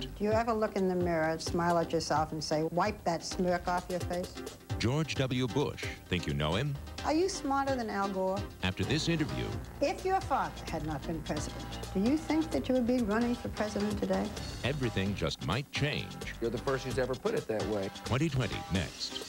Do you ever look in the mirror, smile at yourself, and say, wipe that smirk off your face? George W. Bush. Think you know him? Are you smarter than Al Gore? After this interview, If your father had not been president, do you think that you would be running for president today? everything just might change. You're the first who's ever put it that way. 20/20 next.